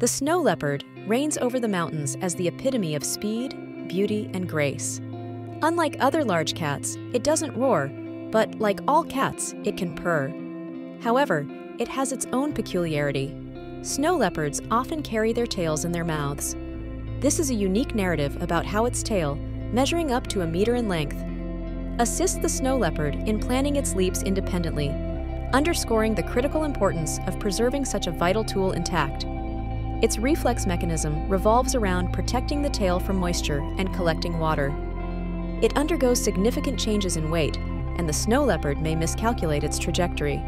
The snow leopard reigns over the mountains as the epitome of speed, beauty, and grace. Unlike other large cats, it doesn't roar, but like all cats, it can purr. However, it has its own peculiarity. Snow leopards often carry their tails in their mouths. This is a unique narrative about how its tail, measuring up to a meter in length, assists the snow leopard in planning its leaps independently, underscoring the critical importance of preserving such a vital tool intact. Its reflex mechanism revolves around protecting the tail from moisture and collecting water. It undergoes significant changes in weight, and the snow leopard may miscalculate its trajectory.